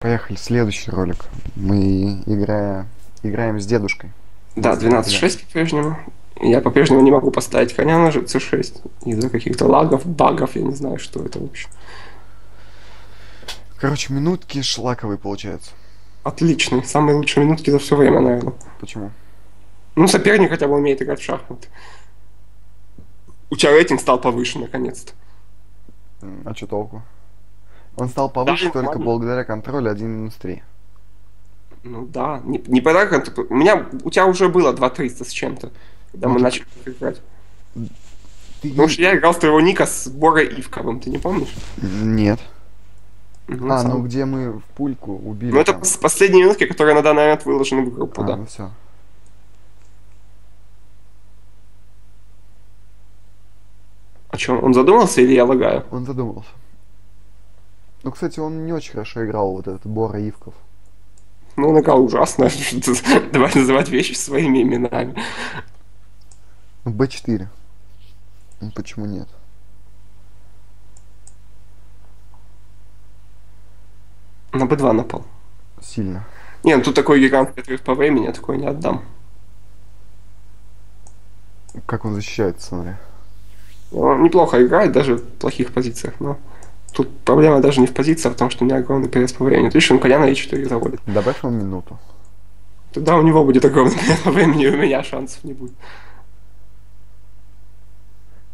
Поехали, следующий ролик. Мы играя... играем с дедушкой. Да, 12.6 по-прежнему. Я по-прежнему не могу поставить коня на c6 из-за каких-то лагов, багов, я не знаю, что это вообще. Короче, минутки шлаковые получаются. Отличный, самые лучшие минутки за все время, наверное. Почему? Ну, соперник хотя бы умеет играть в шахматы. У тебя рейтинг стал повыше, наконец-то. А что толку? Он стал повыше Да, только благодаря контролю 1 минус 3. Ну да, не, не подарок, а у меня, у тебя уже было 2-300 с чем-то, когда Ну, мы так- начали играть. Ты Потому что я играл с твоего ника с Борой Ивковым, ты не помнишь? Нет. Ну, а, сам. ну где мы в пульку убили. Ну, это там. пос- последние минутки, которые на данный момент выложены в группу, А, да. ну все. А что, он задумался или я лагаю? Он задумался. Ну, кстати, он не очень хорошо играл, вот этот Бора Ивков. Ну, он играл ужасно. Давай называть вещи своими именами. Ну, Б4. Ну, почему нет? На Б2 напал. Сильно. Не, ну тут такой гигантский отрыв по времени, я такой не отдам. Как он защищается, смотри. Он неплохо играет, даже в плохих позициях, но тут проблема даже не в позициях, а в том, что у меня огромный перес по времени. Ты видишь, он коня на e4 заводит. Добавь ему минуту. Тогда у него будет огромный перес по времени, и у меня шансов не будет.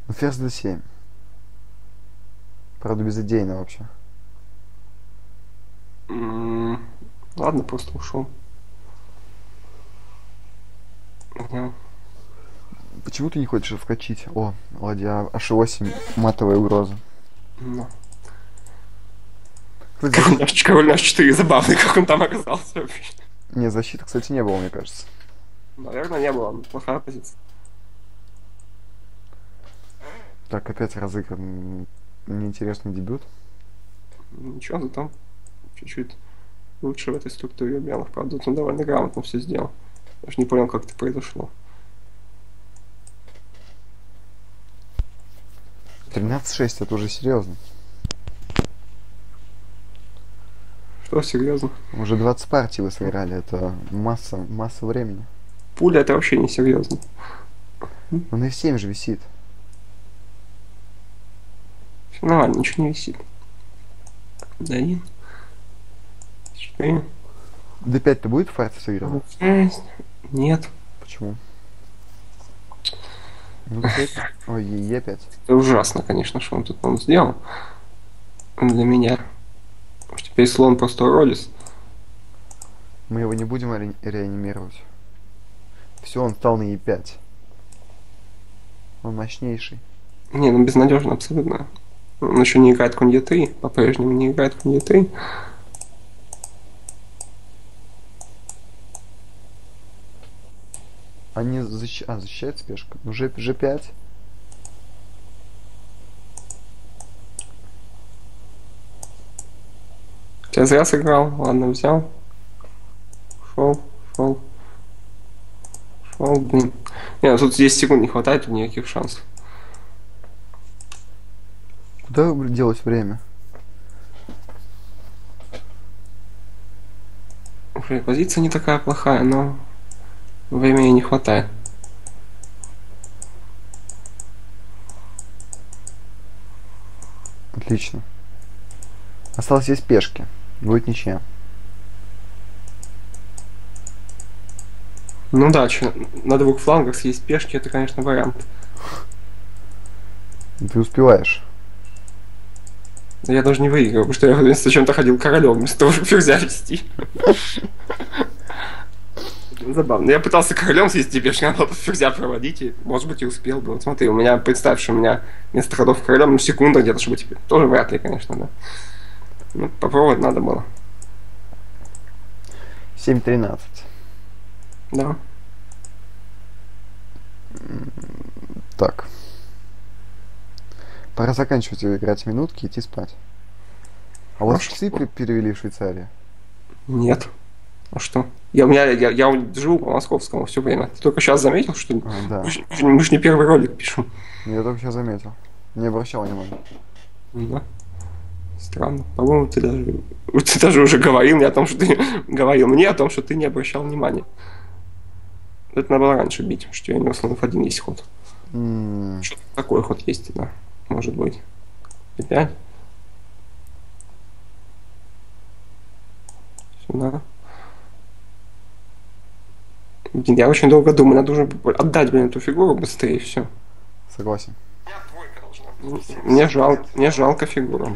Ну, ферзь d7. Правда, безыдейно вообще. М, Ладно, просто ушел. Почему ты не хочешь вскочить? О, ладья H8, матовая угроза. Ну. Защи- наш, король наш 4 забавный, как он там оказался вообще. Не, защиты, кстати, не было, мне кажется. Наверное, не было. Плохая позиция. Так, опять разыгран неинтересный дебют. Ничего, зато чуть-чуть лучше в этой структуре белых. Правда, он довольно грамотно все сделал. Даже не понял, как это произошло. 13-6, это уже серьезно. Что, серьезно? Уже 20 партий вы сыграли, это масса, масса времени. Пуля это вообще не серьезно. Он и в 7 же висит. Все нормально, ничего не висит. Да один. Четыре. D5-то будет фарт сыгран? Нет. Почему? Ну, D5. Ой, Е5. Это ужасно, конечно, что он тут он сделал. Для меня. Теперь слон просто уродец. Мы его не будем ре- реанимировать. Все, он стал на Е5. Он мощнейший. Не, ну безнадежно абсолютно. Он еще не играет конь Е3, по-прежнему не играет конь Е3. Они защ... а, защищает спешка. Ну, G... G5. Я зря сыграл, ладно, взял. Шел, шел. Шел, блин. Не, ну тут 10 секунд не хватает, тут никаких шансов. Куда делось время? Уже позиция не такая плохая, но времени не хватает. Отлично. Осталось есть пешки. Будет ничья. Ну да, чё, на двух флангах съесть пешки, это, конечно, вариант. Ты успеваешь. Я даже не выиграл, потому что я вместо чем-то ходил королем, вместо того, чтобы ферзя вести. Забавно. Я пытался королем съесть пешки, надо было ферзя проводить, и, может быть, и успел бы. Вот смотри, у меня, представь, что у меня вместо ходов королем, ну, секунда где-то, чтобы теперь. Тоже вряд ли, конечно, да. Ну, попробовать надо было. 7-13. Да. Так. Пора заканчивать играть минутки и идти спать. А вот Хорошо. часы пе- перевели в Швейцарию. Нет. А что? Я, у меня, я, я живу по московскому все время. Ты только сейчас заметил, что? А, да. Мы мы же не первый ролик пишем. Я только сейчас заметил. Не обращал внимания. Да. Странно. По-моему, ты даже, ты даже уже говорил мне о том, что ты говорил мне о том, что ты не обращал внимания. Это надо было раньше бить, что я не условно один есть ход. М, Что такой ход есть, да, может быть. И пять. Сюда. Блин, я очень долго думаю, надо уже отдать, блин, эту фигуру быстрее, все. Согласен. Мне, жал, мне жалко фигуру.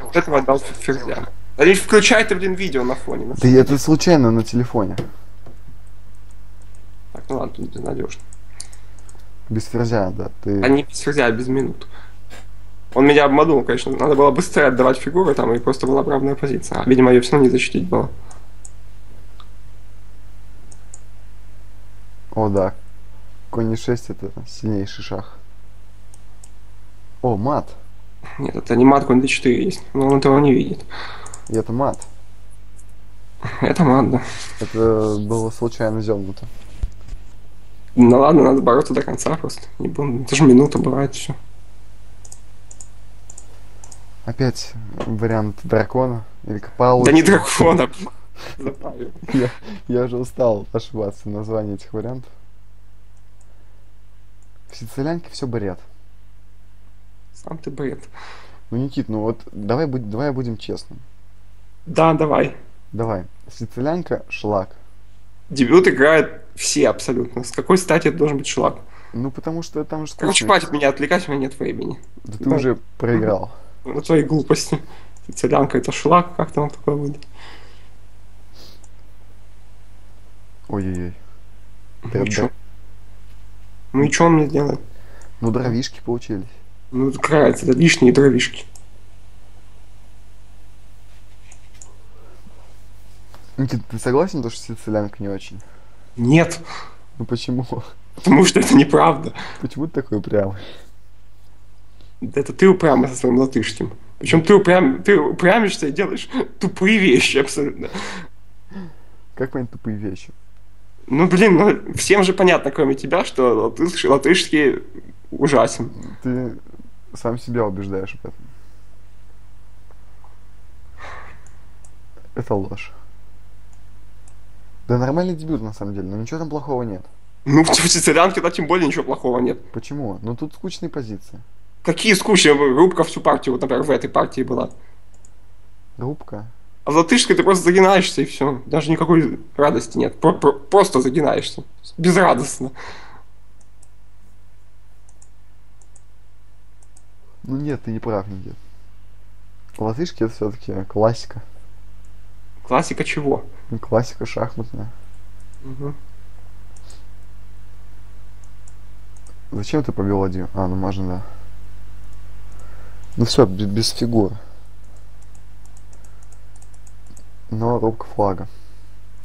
Вот этого отдал ферзя. Да включай ты, блин, видео на фоне. на Да это случайно на телефоне. Так, ну ладно, тут безнадежно. Без ферзя, да. Ты... А не без ферзя, а без минут. Он меня обманул, конечно. Надо было быстрее отдавать фигуры там, и просто была равная позиция. А, видимо, ее все равно не защитить было. О, да. Конь 6 это сильнейший шах. О, мат. Нет, это не мат, конь d4 есть. Но он этого не видит. И это мат. Это мат, да. Это было случайно зернуто. Ну ладно, надо бороться до конца просто. Не будем. Это же минута бывает все. Опять вариант дракона. Или Паула. Да не дракона. Я, я уже устал ошибаться в названии этих вариантов. В сицилянке все бред. Сам ты бред. Ну, Никит, ну вот давай, давай будем честным. Да, давай. Давай. Сицилянка шлак. Дебют играют все абсолютно. С какой стати это должен быть шлак? Ну, потому что там же Короче, хватит меня отвлекать, у меня нет времени. Да ты да. уже проиграл. На твои глупости. Целянка это шлак, как там такое будет? Ой-ой-ой. Ну, да. ну и что он мне делает? Ну, дровишки получились. Ну, разница, это лишние дровишки. Никит, ты согласен, то, что сицилянка не очень? Нет, Ну почему? потому что это неправда. Почему ты такой упрямый? Это ты упрямый со своим латышским. Причем ты, упрям... ты упрямишься и делаешь тупые вещи абсолютно. Как понять тупые вещи? Ну, блин, ну, всем же понятно, кроме тебя, что латыш... латышский ужасен. Ты сам себя убеждаешь в этом. Это ложь. Да нормальный дебют на самом деле, но ничего там плохого нет. Ну, в сицилянке, да, тем более ничего плохого нет. Почему? Ну тут скучные позиции. Какие скучные, рубка всю партию, вот, например, в этой партии была. Рубка. А в латышской ты просто загинаешься и все. Даже никакой радости нет. Про- про- просто загинаешься. Безрадостно. Ну нет, ты не прав, Никит. Латышки это все-таки классика. Классика чего? Ну, классика шахматная. Мгм. Зачем ты побил один? А, ну можно, да. Ну все, без, без фигур. Но рубка флага.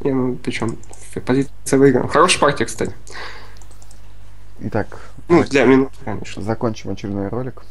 Не, ну причем позиция выиграна. Хорошая партия, кстати. Итак, Ну, для минут, конечно. закончим очередной ролик.